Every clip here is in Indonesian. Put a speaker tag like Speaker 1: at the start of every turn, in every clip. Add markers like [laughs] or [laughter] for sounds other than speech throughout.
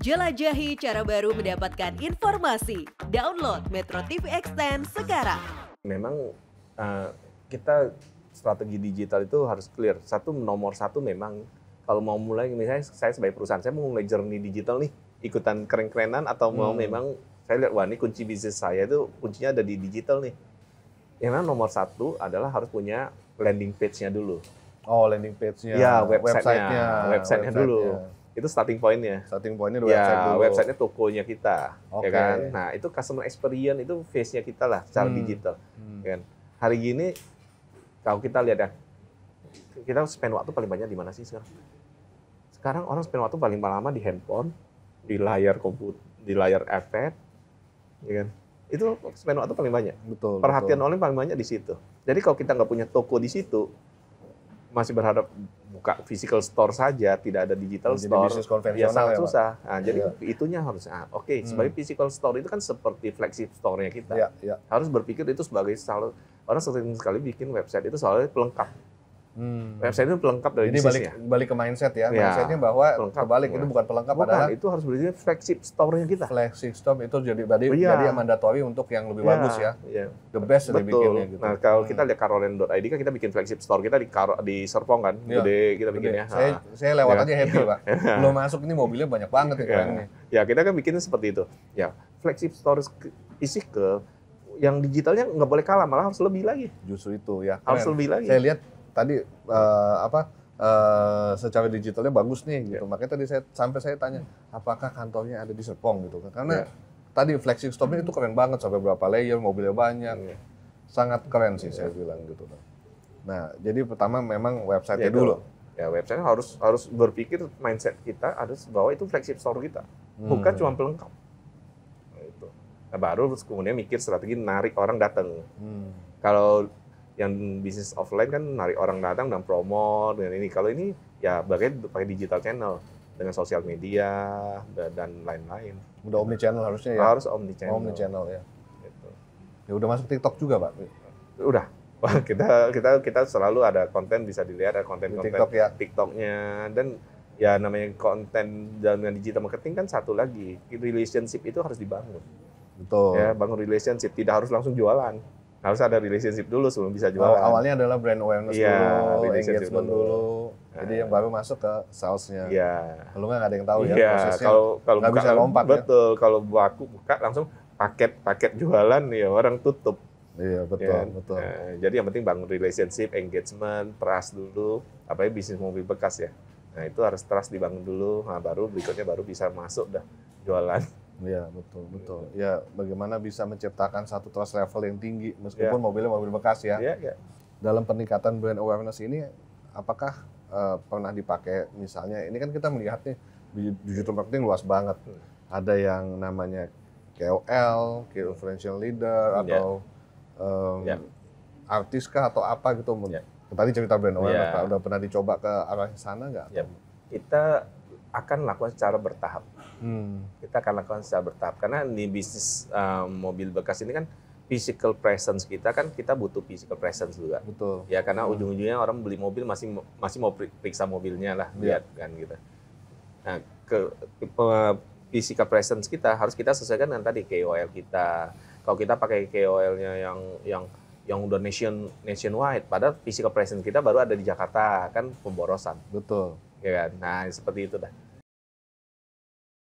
Speaker 1: Jelajahi cara baru mendapatkan informasi. Download Metro TV Extend sekarang.
Speaker 2: memang uh, kita strategi digital itu harus clear. Satu nomor satu memang kalau mau mulai misalnya saya sebagai perusahaan saya mau mulai journey digital nih ikutan keren-kerenan atau mau
Speaker 3: Hmm.
Speaker 2: memang saya lihat wah ini kunci bisnis saya itu kuncinya ada di digital nih. Yang memang nomor satu adalah harus punya landing page-nya dulu.
Speaker 3: Oh, landing page-nya.
Speaker 2: Iya, website-nya.
Speaker 3: website-nya.
Speaker 2: Website-nya dulu. Itu starting point-nya.
Speaker 3: Starting point-nya di website
Speaker 2: Ya,
Speaker 3: dulu.
Speaker 2: website-nya tokonya kita,
Speaker 3: Oke.
Speaker 2: ya kan. Nah, itu customer experience itu face-nya kita lah secara
Speaker 3: Hmm.
Speaker 2: digital,
Speaker 3: Hmm.
Speaker 2: ya kan. Hari gini kalau kita lihat ya, kita spend waktu paling banyak di mana sih sekarang? Sekarang orang spend waktu paling lama di handphone, di layar komputer, di layar iPad, ya kan. Itu spend waktu paling banyak.
Speaker 3: Betul.
Speaker 2: Perhatian
Speaker 3: betul.
Speaker 2: orang paling banyak di situ. Jadi kalau kita nggak punya toko di situ, masih berharap buka physical store saja, tidak ada digital
Speaker 3: Jadi
Speaker 2: store,
Speaker 3: bisnis
Speaker 2: ya
Speaker 3: konvensional
Speaker 2: sangat
Speaker 3: ya,
Speaker 2: susah. Nah, jadi
Speaker 3: Iya.
Speaker 2: itunya harus, ah, oke,
Speaker 3: Hmm.
Speaker 2: sebagai physical store itu kan seperti flagship store-nya kita.
Speaker 3: Iya, iya.
Speaker 2: Harus berpikir itu sebagai salah orang sering sekali bikin website itu soalnya pelengkap.
Speaker 3: Hmm.
Speaker 2: Website itu pelengkap dari
Speaker 3: Jadi balik
Speaker 2: bisnisnya.
Speaker 3: balik ke mindset ya.
Speaker 2: Ya,
Speaker 3: Mindsetnya bahwa
Speaker 2: pelengkap.
Speaker 3: kebalik itu
Speaker 2: Ya.
Speaker 3: bukan pelengkap
Speaker 2: Bukan,
Speaker 3: adalah
Speaker 2: itu harus berarti flagship store-nya kita.
Speaker 3: flagship stop itu jadi jadi,
Speaker 2: Iya.
Speaker 3: jadi yang mandatory untuk yang lebih bagus ya.
Speaker 2: Iya.
Speaker 3: The best yang
Speaker 2: Betul.
Speaker 3: dibikinnya gitu.
Speaker 2: Nah, kalau
Speaker 3: Hmm.
Speaker 2: kita lihat caroline.id kan kita bikin flagship store kita di Karo, di Serpong kan,
Speaker 3: Iya.
Speaker 2: gede kita bikin ya.
Speaker 3: Saya
Speaker 2: Ah.
Speaker 3: saya lewat
Speaker 2: Ya.
Speaker 3: aja happy, Pak. [laughs] Belum masuk ini mobilnya banyak banget
Speaker 2: Ya. Ya, kita kan bikinnya seperti itu. Ya, flagship store ke- physical yang digitalnya nggak boleh kalah, malah harus lebih lagi.
Speaker 3: Justru itu ya.
Speaker 2: Harus lebih lagi.
Speaker 3: Saya lihat tadi eh, apa eh, secara digitalnya bagus nih gitu.
Speaker 2: Ya.
Speaker 3: Makanya tadi saya sampai saya tanya apakah kantornya ada di Serpong gitu kan. Karena
Speaker 2: Ya.
Speaker 3: tadi flagship store-nya itu keren banget sampai berapa layer, mobilnya banyak.
Speaker 2: Iya.
Speaker 3: Sangat keren sih saya bilang gitu. Nah, jadi pertama memang website-nya
Speaker 2: Ya, itu.
Speaker 3: dulu.
Speaker 2: Ya, website harus harus berpikir mindset kita harus bahwa itu flagship store kita, bukan
Speaker 3: Hmm.
Speaker 2: cuma pelengkap. Nah, itu. Nah, baru terus kemudian mikir strategi narik orang datang.
Speaker 3: Hmm.
Speaker 2: Kalau yang bisnis offline kan narik orang datang dan promo dengan ini. Kalau ini ya bagian pakai digital channel dengan sosial media da- dan lain-lain.
Speaker 3: Udah omni channel harusnya ya.
Speaker 2: Harus omni channel.
Speaker 3: Omni channel ya.
Speaker 2: Gitu.
Speaker 3: Ya udah masuk TikTok juga, Pak.
Speaker 2: Udah. Wah, [laughs] kita kita kita selalu ada konten bisa dilihat ada
Speaker 3: Di
Speaker 2: konten-konten
Speaker 3: TikTok ya.
Speaker 2: TikToknya dan ya namanya konten dengan digital marketing kan satu lagi relationship itu harus dibangun
Speaker 3: Betul.
Speaker 2: ya bangun relationship tidak harus langsung jualan harus ada relationship dulu sebelum bisa jualan
Speaker 3: awalnya adalah brand awareness
Speaker 2: Iya,
Speaker 3: dulu, engagement
Speaker 2: dulu.
Speaker 3: dulu. Jadi
Speaker 2: Nah.
Speaker 3: yang baru masuk ke salesnya.
Speaker 2: Iya
Speaker 3: Kalau nggak ada yang tahu ya
Speaker 2: Iya,
Speaker 3: prosesnya.
Speaker 2: kalau kalau
Speaker 3: nggak
Speaker 2: buka
Speaker 3: bisa lompat ya.
Speaker 2: betul kalau aku buka langsung paket paket jualan ya orang tutup
Speaker 3: Iya betul
Speaker 2: ya
Speaker 3: betul.
Speaker 2: Nah, jadi yang penting bangun relationship engagement trust dulu apalagi bisnis mobil bekas ya nah itu harus trust dibangun dulu nah baru berikutnya baru bisa masuk dah jualan
Speaker 3: Iya betul betul. Ya bagaimana bisa menciptakan satu trust level yang tinggi meskipun mobilnya mobil bekas ya.
Speaker 2: ya ya
Speaker 3: Dalam peningkatan brand awareness ini apakah eh, pernah dipakai misalnya ini kan kita melihat nih di digital marketing luas banget.
Speaker 2: Hmm.
Speaker 3: Ada yang namanya KOL, key influential leader
Speaker 2: Hmm, ya.
Speaker 3: atau em,
Speaker 2: Ya.
Speaker 3: artis kah atau apa gitu.
Speaker 2: Ya.
Speaker 3: Tadi cerita brand awareness,
Speaker 2: Ya.
Speaker 3: Pak. udah pernah dicoba ke arah sana nggak?
Speaker 2: Ya. kita akan lakukan secara bertahap
Speaker 3: Hmm.
Speaker 2: kita akan lakukan secara bertahap karena di bisnis um, mobil bekas ini kan physical presence kita kan kita butuh physical presence juga
Speaker 3: Betul.
Speaker 2: ya karena
Speaker 3: Hmm.
Speaker 2: ujung-ujungnya orang beli mobil masih masih mau peri- periksa mobilnya lah
Speaker 3: Iya.
Speaker 2: lihat kan gitu nah ke, ke pe- physical presence kita harus kita sesuaikan dengan tadi KOL kita kalau kita pakai KOL-nya yang yang yang udah nation nationwide padahal physical presence kita baru ada di Jakarta kan pemborosan
Speaker 3: Betul.
Speaker 2: Ya kan nah seperti itu dah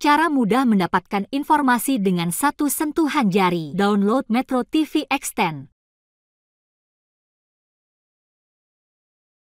Speaker 4: Cara mudah mendapatkan informasi dengan satu sentuhan jari. Download Metro TV Extend.